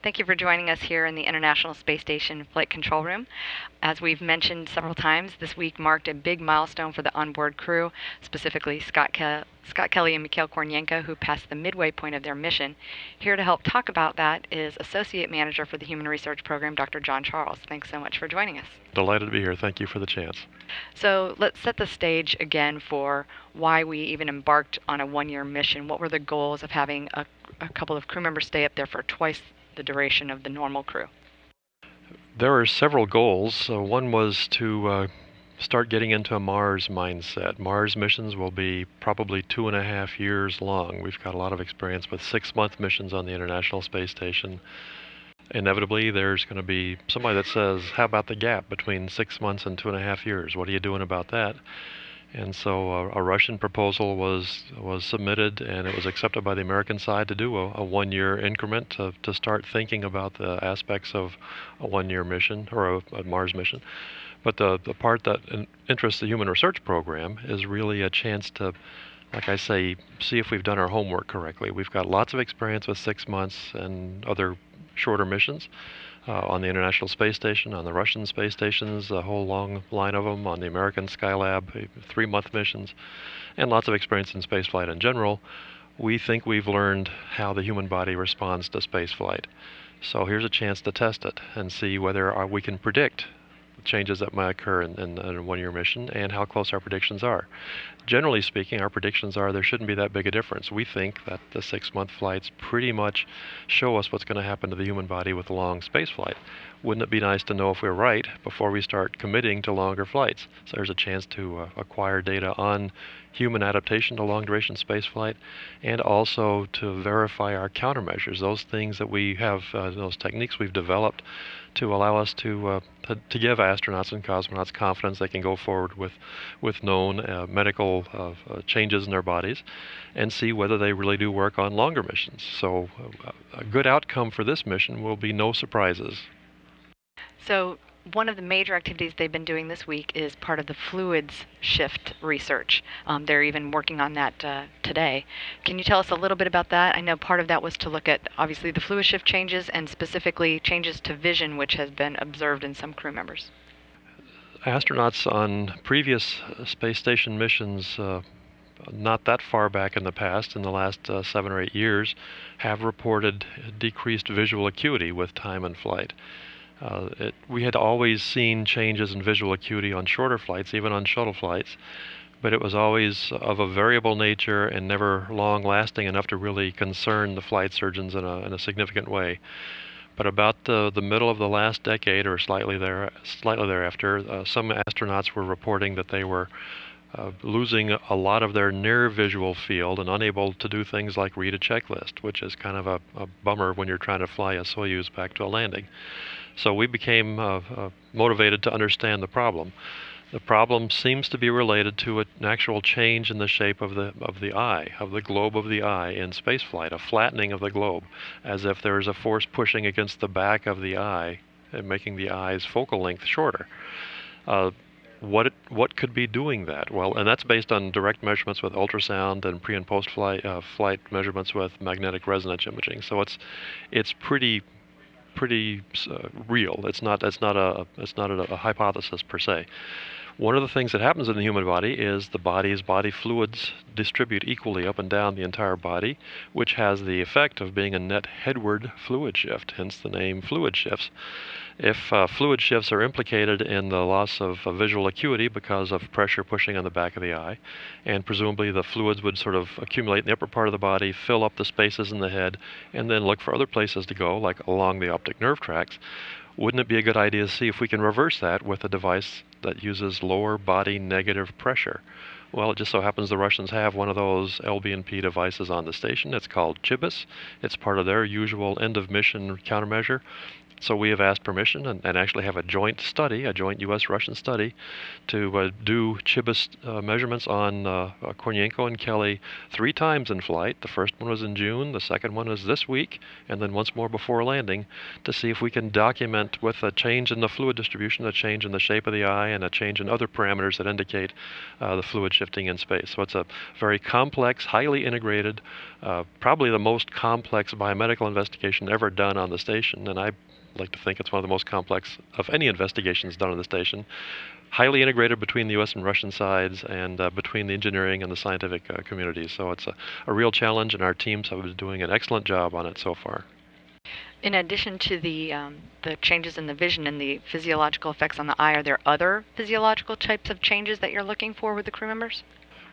Thank you for joining us here in the International Space Station Flight Control Room. As we've mentioned several times, this week marked a big milestone for the onboard crew, specifically Scott, Ke- Scott Kelly and Mikhail Kornienko, who passed the midway point of their mission. Here to help talk about that is Associate Manager for the Human Research Program, Dr. John Charles. Thanks so much for joining us. Delighted to be here. Thank you for the chance. So let's set the stage again for why we even embarked on a one year mission. What were the goals of having a, a couple of crew members stay up there for twice the duration of the normal crew? There are several goals. Uh, one was to uh, start getting into a Mars mindset. Mars missions will be probably two and a half years long. We've got a lot of experience with six month missions on the International Space Station. Inevitably, there's going to be somebody that says, How about the gap between six months and two and a half years? What are you doing about that? And so a, a, Russian proposal was was submitted, and it was accepted by the American side to do a, a one-year increment to, to start thinking about the aspects of a one-year mission or a, a Mars mission. But the the part that interests the Human Research Program is really a chance to, like I say, see if we've done our homework correctly. We've got lots of experience with six months and other shorter missions uh, on the International Space Station, on the Russian space stations, a whole long line of them, on the American Skylab, three month missions, and lots of experience in spaceflight in general, we think we've learned how the human body responds to spaceflight. So here's a chance to test it and see whether uh, we can predict changes that might occur in, in, in, a one-year mission and how close our predictions are. Generally speaking, our predictions are there shouldn't be that big a difference. We think that the six-month flights pretty much show us what's going to happen to the human body with a long space flight. Wouldn't it be nice to know if we're right before we start committing to longer flights? So there's a chance to uh, acquire data on human adaptation to long duration spaceflight and also to verify our countermeasures, those things that we have, uh, those techniques we've developed to allow us to, uh, to, give astronauts and cosmonauts confidence they can go forward with, with known uh, medical uh, uh, changes in their bodies and see whether they really do work on longer missions. So, uh, a good outcome for this mission will be no surprises. So, one of the major activities they've been doing this week is part of the fluids shift research. Um, they're even working on that uh, today. Can you tell us a little bit about that? I know part of that was to look at obviously the fluid shift changes and specifically changes to vision, which has been observed in some crew members. Astronauts on previous space station missions. Uh, not that far back in the past, in the last uh, seven or eight years, have reported decreased visual acuity with time in flight. Uh, it, we had always seen changes in visual acuity on shorter flights, even on shuttle flights, but it was always of a variable nature and never long lasting enough to really concern the flight surgeons in a, in a significant way. But about the, the middle of the last decade, or slightly there, slightly thereafter, uh, some astronauts were reporting that they were uh, losing a lot of their near visual field and unable to do things like read a checklist, which is kind of a, a bummer when you're trying to fly a Soyuz back to a landing. So we became uh, uh, motivated to understand the problem. The problem seems to be related to an actual change in the shape of the of the eye, of the globe of the eye in spaceflight, a flattening of the globe, as if there is a force pushing against the back of the eye and making the eye's focal length shorter. Uh, what it, what could be doing that? Well, and that's based on direct measurements with ultrasound and pre and post flight uh, flight measurements with magnetic resonance imaging. So it's it's pretty pretty uh, real. It's not it's not a it's not a, a, hypothesis per se. One of the things that happens in the human body is the body's body fluids distribute equally up and down the entire body, which has the effect of being a net headward fluid shift, hence the name fluid shifts. If uh, fluid shifts are implicated in the loss of uh, visual acuity because of pressure pushing on the back of the eye, and presumably the fluids would sort of accumulate in the upper part of the body, fill up the spaces in the head, and then look for other places to go, like along the optic nerve tracts, wouldn't it be a good idea to see if we can reverse that with a device that uses lower body negative pressure? Well, it just so happens the Russians have one of those LBNP devices on the station. It's called Chibis. It's part of their usual end of mission countermeasure So we have asked permission and, and actually have a joint study, a joint U.S.-Russian study, to uh, do Chibis uh, measurements on uh, Kornienko and Kelly three times in flight. The first one was in June, the second one is this week, and then once more before landing to see if we can document with a change in the fluid distribution, a change in the shape of the eye, and a change in other parameters that indicate uh, the fluid shifting in space. So it's a very complex, highly integrated, uh, probably the most complex biomedical investigation ever done on the station, and I like to think it's one of the most complex of any investigations done on the station. Highly integrated between the U.S. and Russian sides and uh, between the engineering and the scientific uh, communities. So it's a, a real challenge, and our teams have been doing an excellent job on it so far. In addition to the um, the changes in the vision and the physiological effects on the eye, are there other physiological types of changes that you're looking for with the crew members?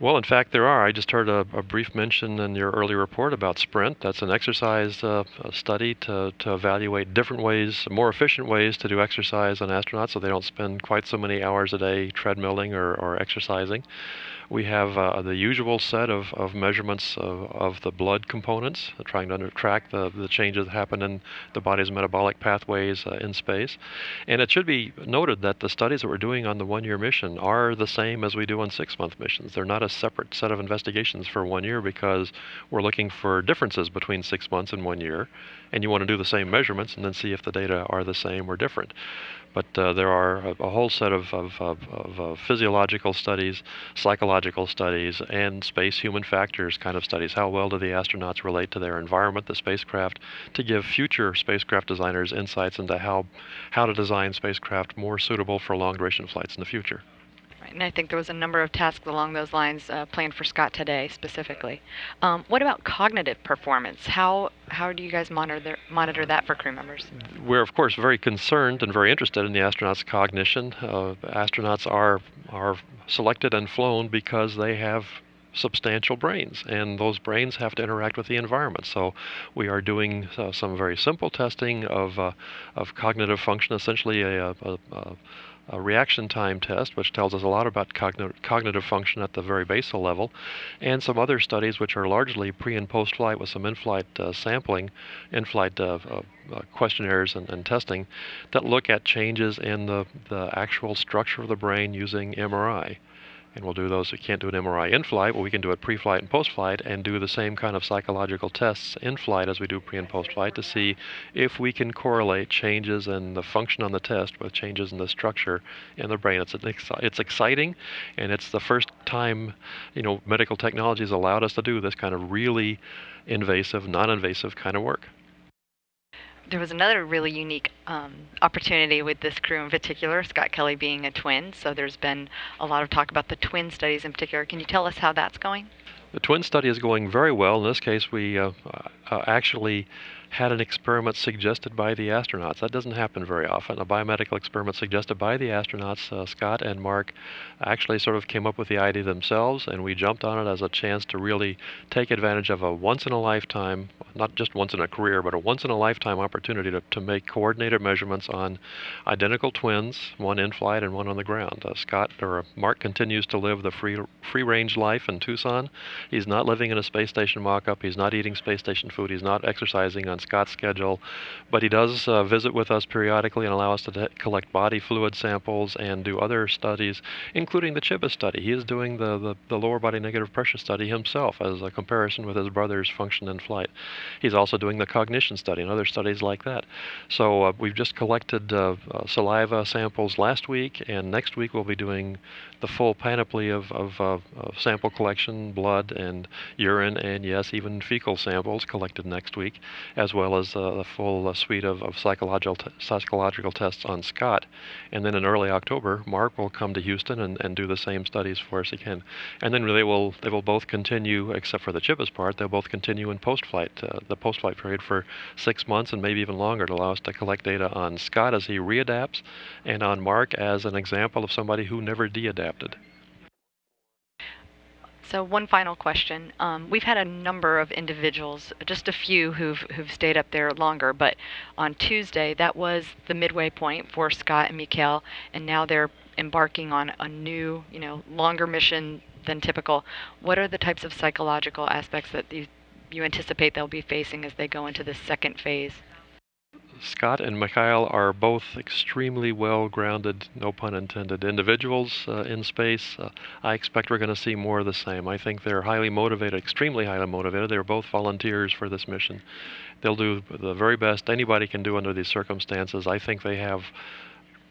Well, in fact, there are. I just heard a, a brief mention in your early report about Sprint. That's an exercise uh, study to, to evaluate different ways, more efficient ways to do exercise on astronauts so they don't spend quite so many hours a day treadmilling or, or exercising. We have uh, the usual set of, of measurements of, of the blood components, trying to under, track the, the changes that happen in the body's metabolic pathways uh, in space. And it should be noted that the studies that we're doing on the one year mission are the same as we do on six month missions. They're not a separate set of investigations for one year because we're looking for differences between six months and one year. And you want to do the same measurements and then see if the data are the same or different. But uh, there are a, a, whole set of, of, of, of physiological studies, psychological studies, and space human factors kind of studies. How well do the astronauts relate to their environment, the spacecraft, to give future spacecraft designers insights into how, how to design spacecraft more suitable for long duration flights in the future. And I think there was a number of tasks along those lines uh, planned for Scott today specifically. Um, what about cognitive performance? How how do you guys monitor monitor that for crew members? We're of course very concerned and very interested in the astronauts' cognition. Uh, astronauts are are selected and flown because they have substantial brains, and those brains have to interact with the environment. So we are doing uh, some very simple testing of uh, of cognitive function, essentially a, a, a a reaction time test, which tells us a lot about cogn- cognitive function at the very basal level, and some other studies which are largely pre and post flight with some in flight uh, sampling, in flight uh, uh, questionnaires and, and, testing that look at changes in the, the actual structure of the brain using MRI and we'll do those. We can't do an MRI in flight, but we can do it pre flight and post flight and do the same kind of psychological tests in flight as we do pre and post flight to see if we can correlate changes in the function on the test with changes in the structure in the brain. It's, it's exciting, and it's the first time you know medical technology has allowed us to do this kind of really invasive, non invasive kind of work there was another really unique um, opportunity with this crew in particular, Scott Kelly being a twin. So there's been a lot of talk about the twin studies in particular. Can you tell us how that's going? The twin study is going very well. In this case, we uh, uh, actually had an experiment suggested by the astronauts. That doesn't happen very often. A biomedical experiment suggested by the astronauts, uh, Scott and Mark, actually sort of came up with the idea themselves, and we jumped on it as a chance to really take advantage of a once in a lifetime, not just once in a career, but a once in a lifetime opportunity to, to make coordinated measurements on identical twins, one in flight and one on the ground. Uh, Scott or Mark continues to live the free free range life in Tucson. He's not living in a space station mock up. He's not eating space station food. He's not exercising on Scott's schedule, but he does uh, visit with us periodically and allow us to collect body fluid samples and do other studies, including the Chibis study. He is doing the, the, the lower body negative pressure study himself as a comparison with his brother's function in flight. He's also doing the cognition study and other studies like that. So uh, we've just collected uh, uh saliva samples last week, and next week we'll be doing the full panoply of, of, uh, of sample collection, blood and urine, and yes, even fecal samples collected next week, as well as uh, the full uh, suite of, of psychological, t- psychological tests on Scott. And then in early October, Mark will come to Houston and, and do the same studies for us again. And then they will they will both continue, except for the Chibis part, they'll both continue in post-flight, uh, the post-flight period for six months and maybe even longer to allow us to collect data on Scott as he readapts, and on Mark as an example of somebody who never de-adapted. So one final question. Um, we've had a number of individuals, just a few who've who've stayed up there longer, but on Tuesday that was the midway point for Scott and Mikhail, and now they're embarking on a new, you know, longer mission than typical. What are the types of psychological aspects that you, you anticipate they'll be facing as they go into this second phase? Scott and Mikhail are both extremely well grounded, no pun intended, individuals uh, in space. Uh, I expect we're going to see more of the same. I think they're highly motivated, extremely highly motivated. They're both volunteers for this mission. They'll do the very best anybody can do under these circumstances. I think they have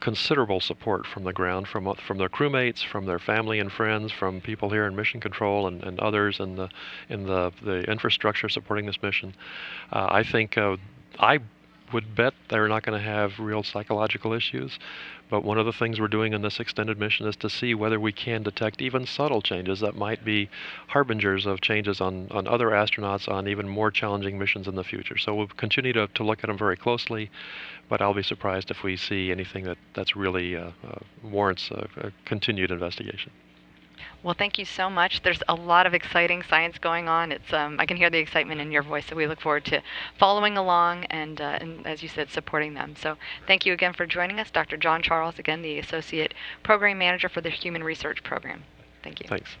considerable support from the ground, from from their crewmates, from their family and friends, from people here in Mission Control and, and others in the in the the infrastructure supporting this mission. Uh, I think uh, I would bet they're not going to have real psychological issues. But one of the things we're doing in this extended mission is to see whether we can detect even subtle changes that might be harbingers of changes on, on other astronauts on even more challenging missions in the future. So we'll continue to, to look at them very closely, but I'll be surprised if we see anything that that's really uh, uh, warrants a, a continued investigation. Well, thank you so much. There's a lot of exciting science going on. It's um, I can hear the excitement in your voice, so we look forward to following along and, uh, and, as you said, supporting them. So thank you again for joining us, Dr. John Charles, again the Associate Program Manager for the Human Research Program. Thank you. Thanks.